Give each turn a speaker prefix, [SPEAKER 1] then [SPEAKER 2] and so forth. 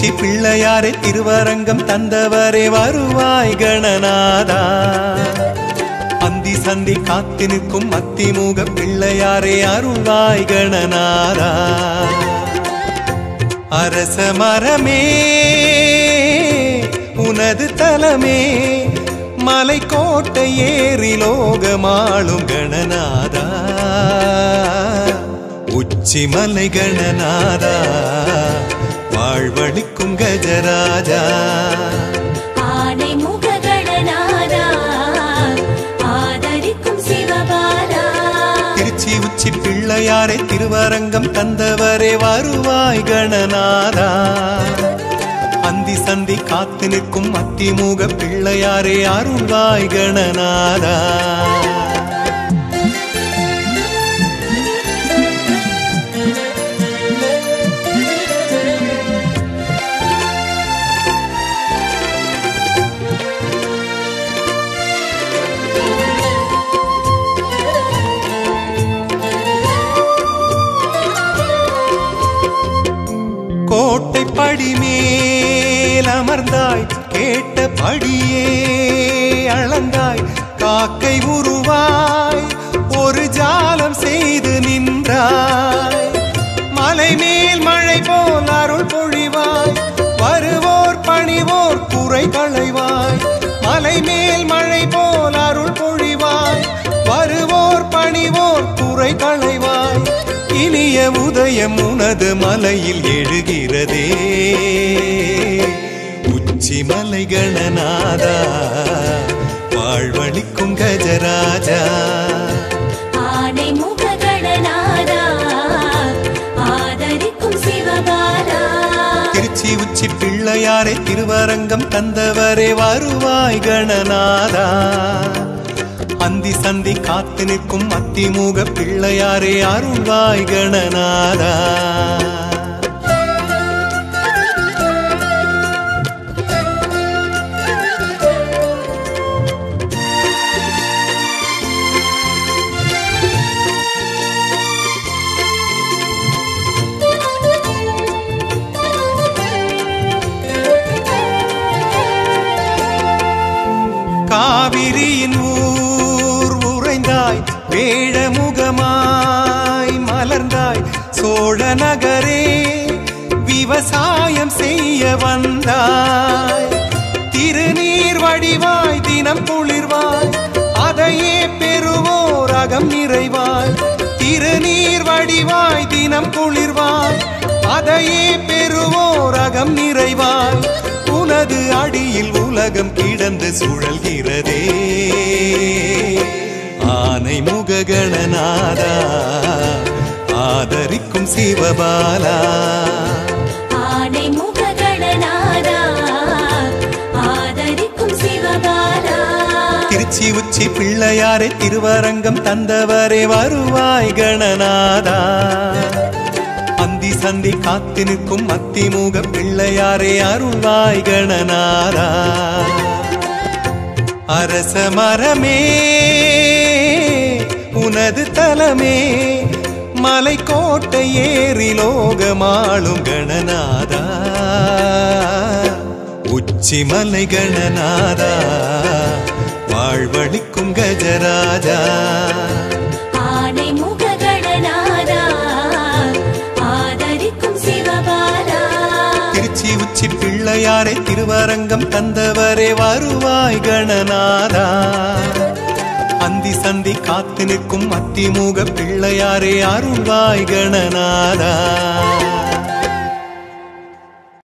[SPEAKER 1] திருச்சி பிள்ளையாரே திருவரங்கம் தந்தவரே வருவாய் கணநாதா. அந்தி சந்தி காத்து நிற்கும் அத்திமுக பிள்ளையாரே அருள்வாய் கணநாதா. அரச மரமே உனது தலமே மலை கோட்டை ஏறி லோகமாளும் கணநாதா. உச்சி மலை கணநாதா. வாழ்வழிக்கும் கஜராஜா.
[SPEAKER 2] ஆனை முக கணநாதா ஆதரிக்கும் சிவபாலா.
[SPEAKER 1] திருச்சி உச்சி பிள்ளையாரே திருவரங்கம் தந்தவரே வருவாய் கணநாதா. அந்தி சந்தி காத்து நிற்கும் அத்திமுக பிள்ளையாரே அருள்வாய் கணநாதா. அளந்தாய் கேட்டபடியே அளந்தாய் காக்கை உருவாய் ஒரு ஜாலம் செய்து நின்றாய். மலை மேல் மழை போல் அருள் பொழிவாய் வருவோர் பணிவோர் குறை களைவாய். மலை மேல் மழை போல் அருள் பொழிவாய் வருவோர் பணிவோர் குறை களைவாய். இனிய உதயம் உனது மலையில் எழுகிறதே. உச்சி மலை கணநாதா வாழ்வழிக்கும் கஜராஜா திருச்சி உச்சி பிள்ளையாரே திருவரங்கம் தந்தவரே வருவாய் கணநாதா. அந்தி சந்தி காத்து நிற்கும் அத்திமுக பிள்ளையாரே அருள்வாய் கணநாதா. காவிரியின் ஊர் உறைந்தாய் வேடமுகமாய் மலர்ந்தாய். சோழ நகரே விவசாயம் செய்ய வந்தாய். திருநீர் வடிவாய் தினம் குளிர்வாய். அதையே பெறுவோர் அகம் நிறைவாய். திருநீர் வடிவாய் தினம் குளிர்வாய். அதையே பெறுவோர் அகம் நிறைவாய். உனது அடியில் உலகம் கிடந்து சுழல்கிறது. ஆதரிக்கும் சிவபாலா. திருச்சி உச்சி பிள்ளையாரே திருவரங்கம் தந்தவரே வருவாய் கணநாதா. அந்தி சந்தி காத்து நிற்கும் அத்திமுக பிள்ளையாரே அருள்வாய் கணநாதா. அரச மரமே உனது தலமே மலை கோட்டை ஏறி லோகமாளும் கணநாதா. உச்சி மலை கணநாதா. வாழ்வழிக்கும் கஜராஜா உச்சி பிள்ளையாரே திருவரங்கம் தந்தவரே வருவாய் கணநாதா. அந்தி காத்து நிற்கும் அத்திமுக பிள்ளையாரே அருள்வாய் கணநாதா.